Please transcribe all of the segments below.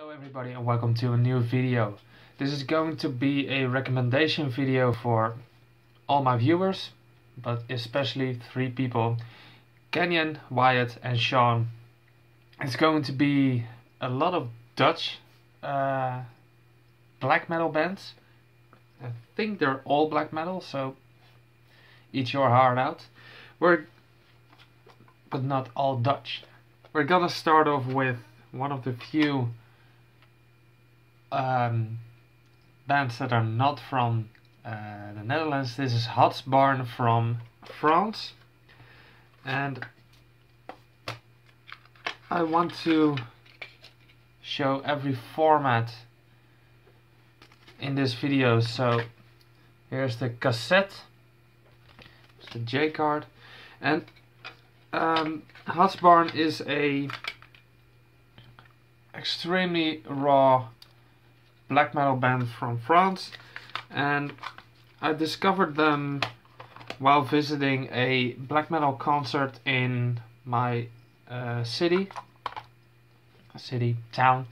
Hello everybody and welcome to a new video. This is going to be a recommendation video for all my viewers, but especially three people, Kanyon, Wyatt and Shawn. It's going to be a lot of Dutch uh, black metal bands. I think they're all black metal, so eat your heart out. We're, but not all Dutch. We're gonna start off with one of the few um, bands that are not from uh, the Netherlands. This is Hats Barn from France. And I want to show every format in this video. So here's the cassette, it's the J card, and um, Hats Barn is a extremely raw black metal band from France and I discovered them while visiting a black metal concert in my uh, city city town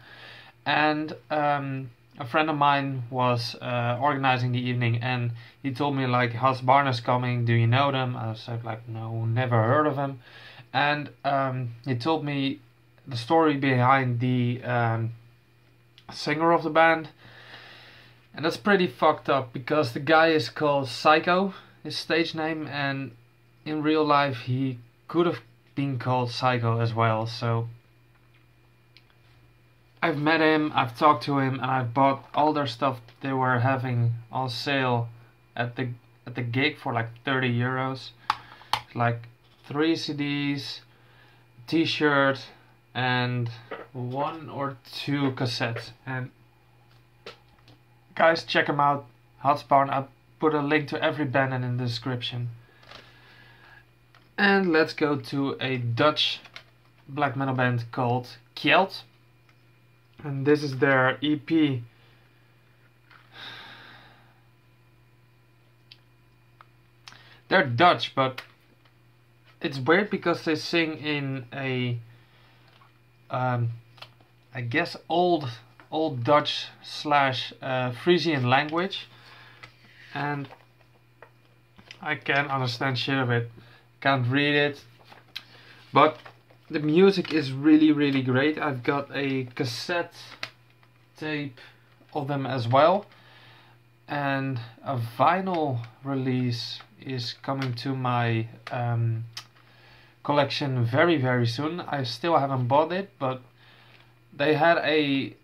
and um, a friend of mine was uh, organizing the evening and he told me like Hats Barn's coming? Do you know them? I said like no never heard of him. And um, he told me the story behind the um, singer of the band and that's pretty fucked up because the guy is called Psycho his stage name and in real life he could have been called Psycho as well so I've met him, I've talked to him, and I've bought all their stuff they were having on sale at the at the gig for like 30 euros. Like three CDs, t-shirt, and one or two cassettes. And guys, check them out. Hats Barn. I'll put a link to every band in the description. And let's go to a Dutch black metal band called Kjeld and this is their EP they're Dutch but it's weird because they sing in a um, I guess old old Dutch slash uh, Frisian language. And I can't understand shit of it. Can't read it. But the music is really really great. I've got a cassette tape of them as well. And a vinyl release is coming to my um, collection very very soon. I still haven't bought it but they had a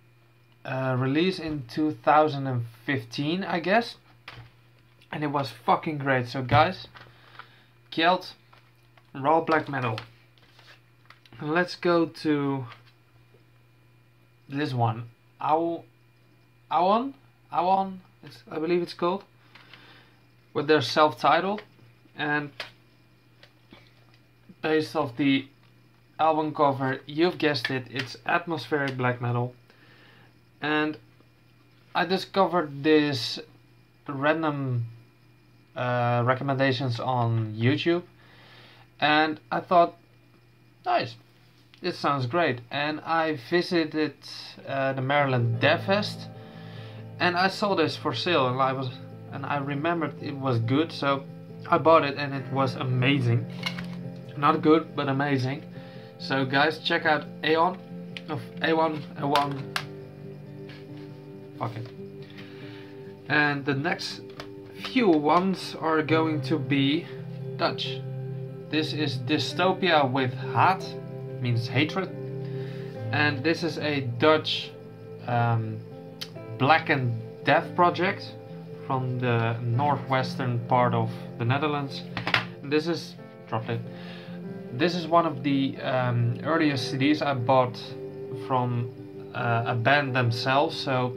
uh, release in 2015 I guess. And it was fucking great. So guys Kjeld raw black metal. Let's go to this one. Auon, Auon, Auon, I believe it's called, with their self-titled. And based off the album cover, you've guessed it, it's atmospheric black metal. And I discovered this random uh, recommendations on YouTube, and I thought, nice, this sounds great. And I visited uh, the Maryland Deathfest and I saw this for sale and I was and I remembered it was good so I bought it and it was amazing. Not good but amazing. So guys check out Auon of A1 A1 fuck. And the next few ones are going to be Dutch. This is Dystopia with Haat means hatred. And this is a Dutch um, Black and Death project from the northwestern part of the Netherlands. And this is dropped it. This is one of the um, earliest CDs I bought from uh, a band themselves. So,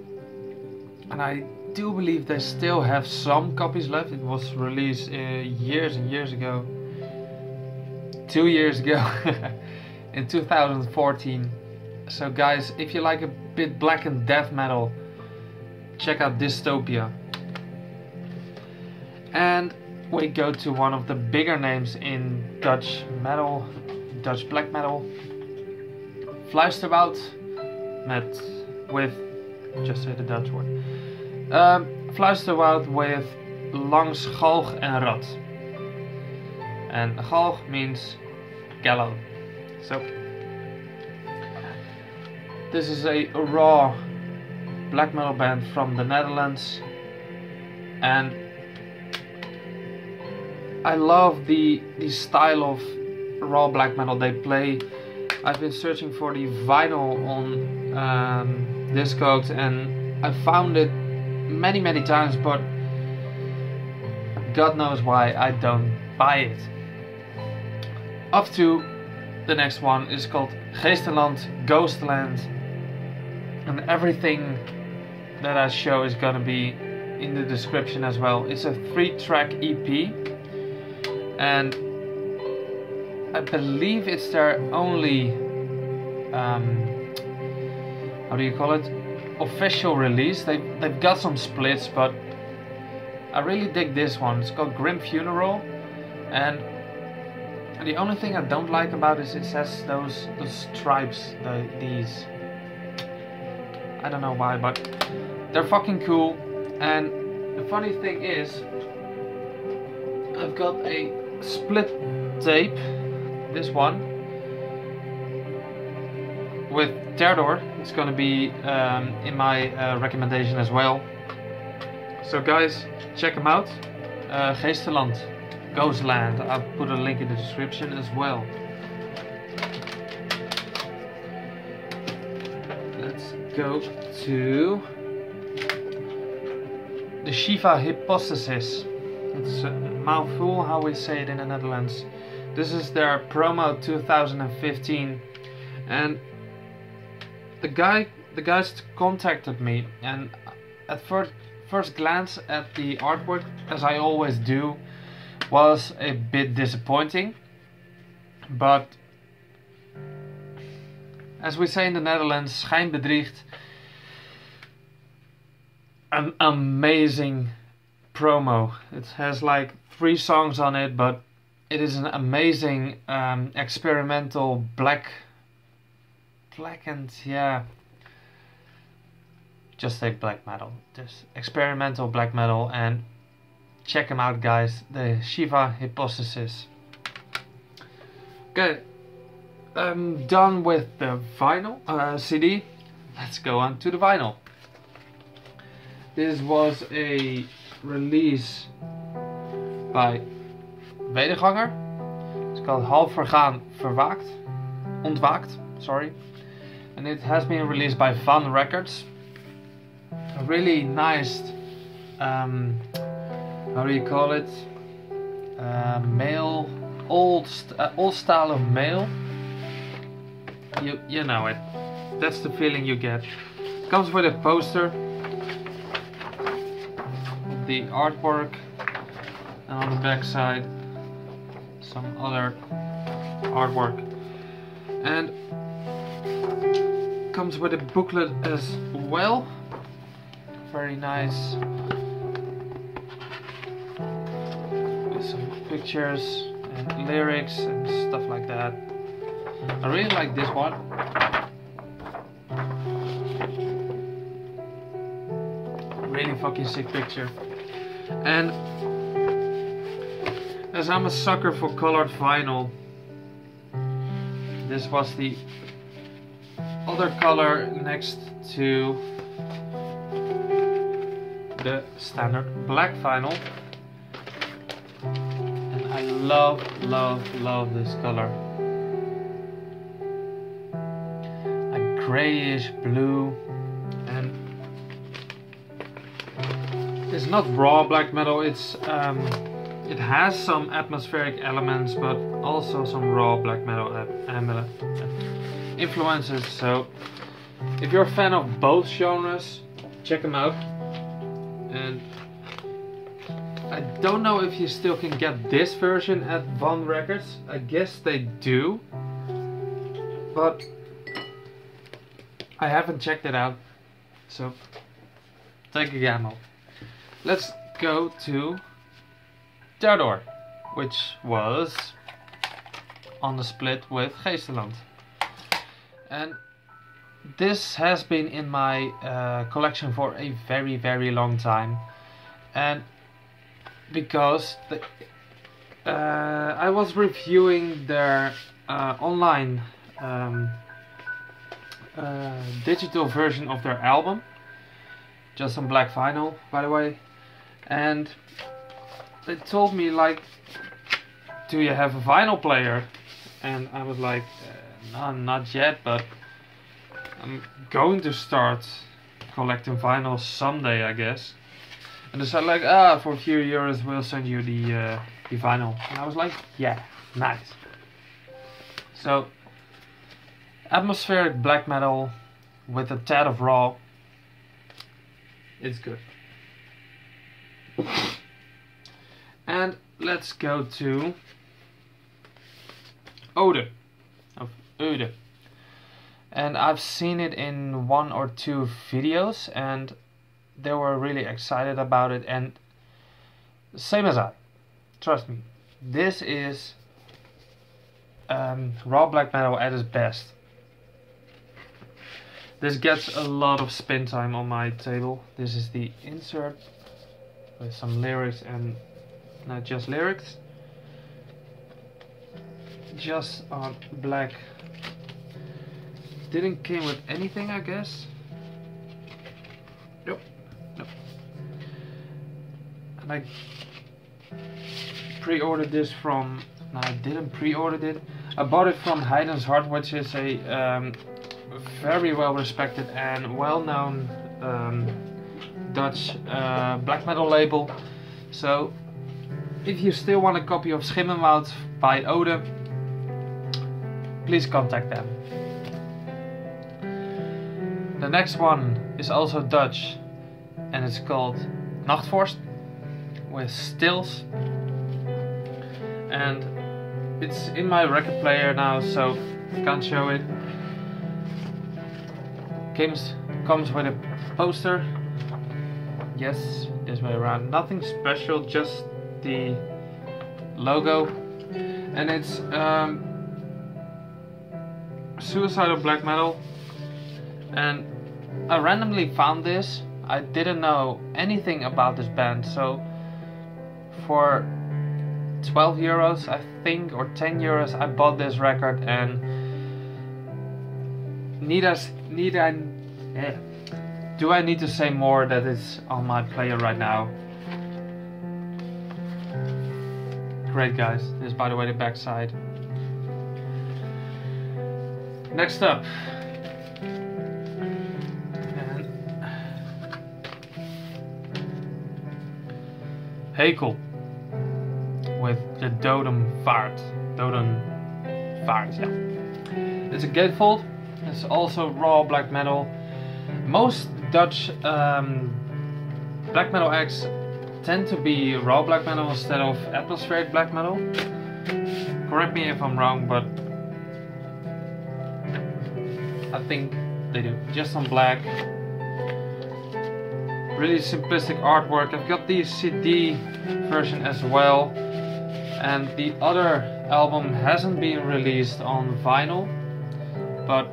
and I do believe they still have some copies left. It was released uh, years and years ago, two years ago. in 2014. So guys, if you like a bit black and death metal, check out Dystopia. And we go to one of the bigger names in Dutch metal, Dutch black metal. Fluisterwoud met with, just say the Dutch word, um, with langs galg en rat. And galg means gallow. So, this is a raw black metal band from the Netherlands and I love the the style of raw black metal they play. I've been searching for the vinyl on um, Discogs and I found it many many times but God knows why I don't buy it. Up to the next one is called Gheestenland Ghostland and everything that I show is gonna be in the description as well. It's a three track EP and I believe it's their only um, how do you call it official release. They they've got some splits, but I really dig this one. It's called Grim Funeral, and the only thing I don't like about it is it says those those stripes, the these. I don't know why, but they're fucking cool. And the funny thing is, I've got a split tape, this one, with Terdor. It's gonna be um, in my uh, recommendation as well. So guys, check them out. Uh, Gheestenland, Ghostland. I'll put a link in the description as well. Let's go to the Shiva Hypothesis. It's a mouthful how we say it in the Netherlands. This is their promo 2015 and the guy the guys contacted me. And at first first glance at the artwork as I always do was a bit disappointing. But as we say in the Netherlands schijn bedriegt an amazing promo. It has like three songs on it but it is an amazing um, experimental black black and yeah. Just say black metal. Just experimental black metal and check them out guys. The shiva hypothesis okay i'm done with the vinyl uh, cd let's go on to the vinyl. This was a release by Wederganger it's called Half Vergaan Verwaakt Ontwaakt sorry and it has been released by Van Records. A really nice, um, how do you call it? Uh, male, old, st uh, old style of male. You you know it. That's the feeling you get. Comes with a poster, the artwork, and on the back side some other artwork, and comes with a booklet as well. Very nice. With some pictures and lyrics and stuff like that. I really like this one. Really fucking sick picture. And as I'm a sucker for colored vinyl, this was the other color next to the standard black vinyl. And I love love love this color. A grayish blue it's not raw black metal it's um, it has some atmospheric elements but also some raw black metal influences. So if you're a fan of both genres, check them out. And I don't know if you still can get this version at Van Records. I guess they do. But I haven't checked it out. So take a gamble. Let's go to Terdor, which was on the split with Gheestenland. And this has been in my uh, collection for a very very long time. And because the, uh, I was reviewing their uh, online um, uh, digital version of their album. Just on black vinyl by the way and they told me like do you have a vinyl player? And I was like uh, no not yet but I'm going to start collecting vinyl someday I guess. And they said like ah for a few euros we'll send you the uh, the vinyl. And I was like yeah nice. So atmospheric black metal with a tad of raw it's good and let's go to Öde of Öde. And I've seen it in one or two videos and they were really excited about it and same as I trust me. This is um, raw black metal at its best. This gets a lot of spin time on my table. This is the insert with some lyrics and not just lyrics. Just on black. Didn't came with anything I guess. Nope. Nope. And I pre-ordered this from no, I didn't pre-order it. I bought it from Heidens Hart which is a um, very well respected and well known um, Dutch uh, black metal label. So if you still want a copy of Schimmenwoud by Öde please contact them. The next one is also Dutch and it's called Nachtvorst with stills and it's in my record player now so can't show it. Comes, comes with a poster yes this way around nothing special just the logo and it's um, suicidal black metal. And I randomly found this. I didn't know anything about this band so for 12 euros I think or 10 euros I bought this record and need I, need I eh, do I need to say more that it's on my player right now great guys this is by the way the backside. Next up. Hekel with the Dodem Vaart. Dodem Vaart, yeah. It's a gatefold. It's also raw black metal. Most Dutch um, black metal acts tend to be raw black metal instead of atmospheric black metal. Correct me if I'm wrong, but I think they do. Just on black. Really simplistic artwork. I've got the CD version as well. And the other album hasn't been released on vinyl. But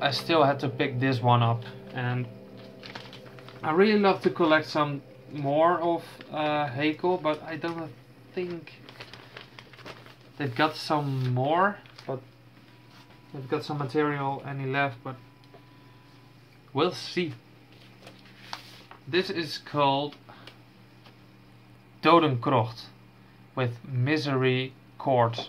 I still had to pick this one up. And I really love to collect some more of uh, but I don't think they've got some more. But they've got some material any left, but we'll see. This is called Dodenkrocht with Misery chords.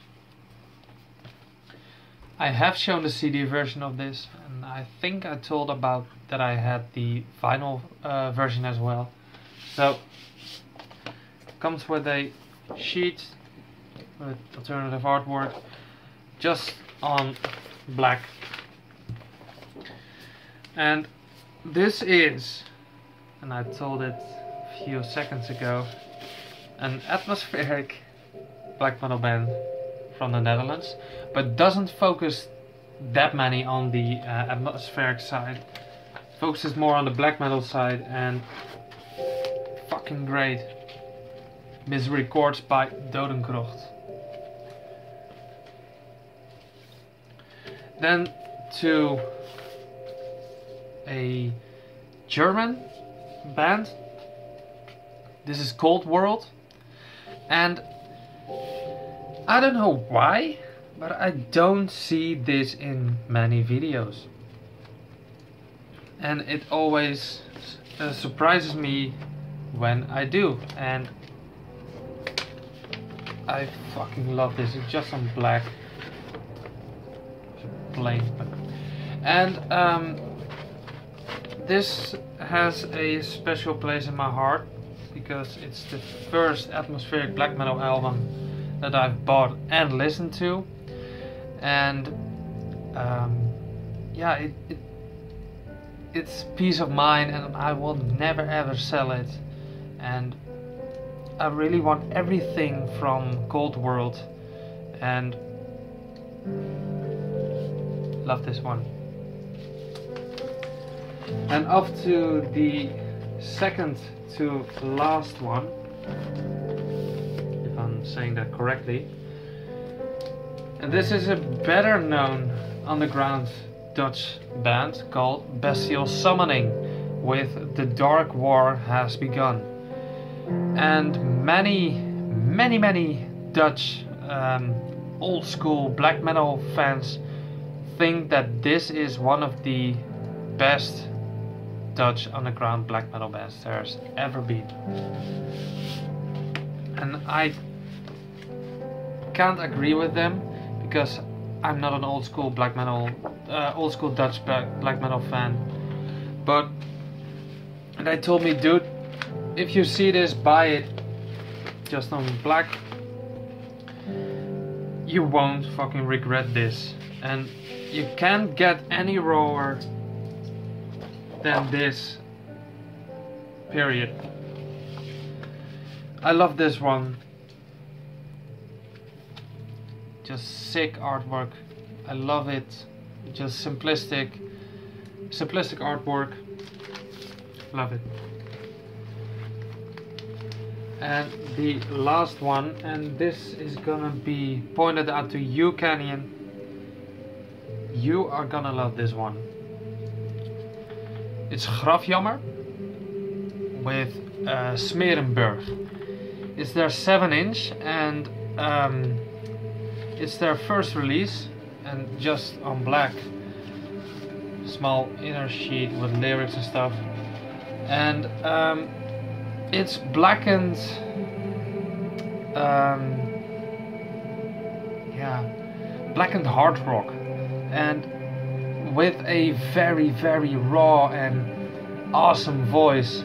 I have shown the CD version of this and I think I told about that I had the vinyl uh, version as well. So comes with a sheet with alternative artwork just on black. And this is and I told it a few seconds ago an atmospheric black metal band from the Netherlands but doesn't focus that many on the uh, atmospheric side. Focuses more on the black metal side and fucking great Misery Chords by Dodenkrocht Then to a German band. This is Coldworld. And I don't know why, but I don't see this in many videos. And it always uh, surprises me when I do. And I fucking love this. It's just some black. Plain. And um, this has a special place in my heart because it's the first atmospheric black metal album that I've bought and listened to, and um, yeah, it, it it's peace of mind, and I will never ever sell it, and I really want everything from Coldworld, and love this one. And off to the second to last one if I'm saying that correctly. And this is a better known underground Dutch band called Bestial Summoning with The Dark War Has Begun. And many, many, many Dutch um, old school black metal fans think that this is one of the best Dutch underground black metal bands there's ever been. And I can't agree with them because I'm not an old school black metal, uh, old school Dutch black metal fan. But they told me, dude, if you see this, buy it. Just on black. You won't fucking regret this. And you can't get any rawer than this. Period. I love this one just sick artwork I love it just simplistic simplistic artwork love it and the last one and this is gonna be pointed out to you Kanyon. You are gonna love this one. It's Grafjammer with uh, Smerenburg it's their 7 inch and um, it's their first release and just on black. Small inner sheet with lyrics and stuff. And um, it's blackened um, yeah blackened hard rock and with a very very raw and awesome voice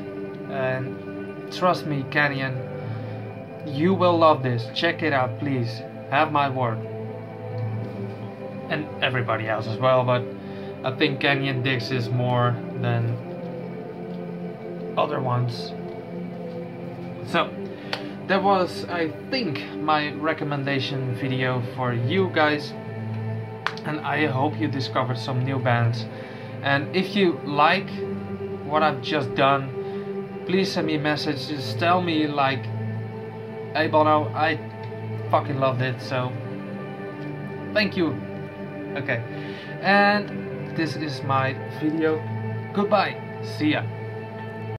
and trust me Kanyon you will love this check it out please have my word. And everybody else as well, but I think Kanyon Dix is more than other ones. So, that was, I think, my recommendation video for you guys. And I hope you discovered some new bands. And if you like what I've just done, please send me messages. tell me like, hey Bono, I fucking loved it so thank you okay and this is my video goodbye see ya